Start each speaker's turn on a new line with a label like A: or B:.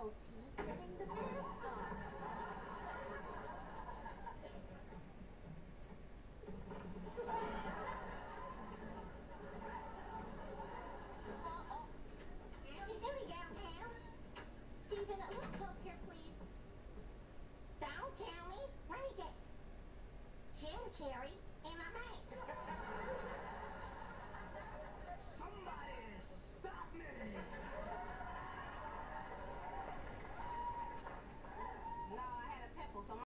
A: 好奇，